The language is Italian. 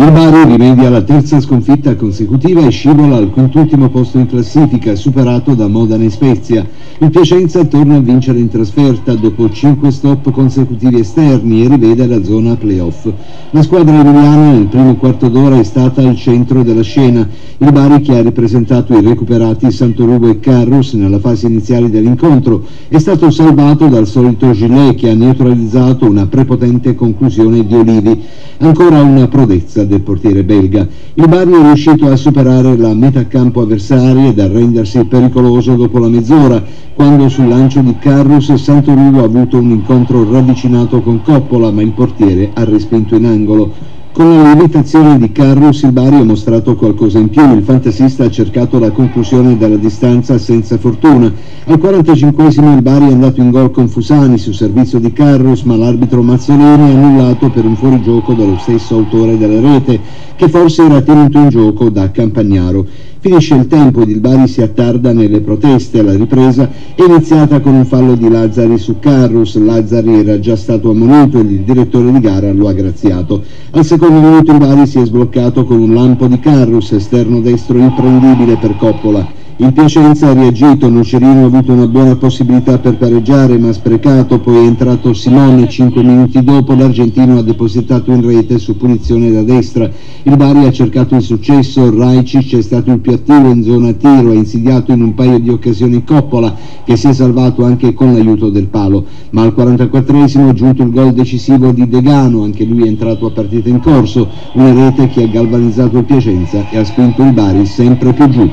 Il Bari rimedia la terza sconfitta consecutiva e scivola al quintultimo posto in classifica, superato da Modena e Spezia. Il Piacenza torna a vincere in trasferta dopo cinque stop consecutivi esterni e rivede la zona playoff. La squadra emiliana nel primo quarto d'ora è stata al centro della scena. Il Bari, che ha ripresentato i recuperati Santorugo e Carros nella fase iniziale dell'incontro, è stato salvato dal solito Gilet che ha neutralizzato una prepotente conclusione di Olivi. Ancora una prodezza del portiere belga. Il Bari è riuscito a superare la metà campo avversaria ed a rendersi pericoloso dopo la mezz'ora, quando sul lancio di Carrus Santorugo ha avuto un incontro ravvicinato con Coppola, ma il portiere ha respinto in angolo. Con la limitazione di Carlos il Bari ha mostrato qualcosa in più, il fantasista ha cercato la conclusione dalla distanza senza fortuna. Al 45 il Bari è andato in gol con Fusani su servizio di Carlos, ma l'arbitro Mazzolini ha annullato per un fuorigioco dallo stesso autore della rete, che forse era tenuto in gioco da Campagnaro. Finisce il tempo ed il Bari si attarda nelle proteste alla ripresa, è iniziata con un fallo di Lazzari su Carrus, Lazzari era già stato ammonito e il direttore di gara lo ha graziato. Al secondo minuto il Bari si è sbloccato con un lampo di Carrus, esterno destro imprendibile per Coppola. Il Piacenza ha reagito, Nocerino ha avuto una buona possibilità per pareggiare ma ha sprecato, poi è entrato Simone 5 minuti dopo, l'Argentino ha depositato in rete su punizione da destra. Il Bari ha cercato il successo, Rajcic è stato il più attivo in zona tiro, ha insidiato in un paio di occasioni Coppola che si è salvato anche con l'aiuto del palo, ma al 44esimo è giunto il gol decisivo di Degano, anche lui è entrato a partita in corso, una rete che ha galvanizzato il Piacenza e ha spinto il Bari sempre più giù.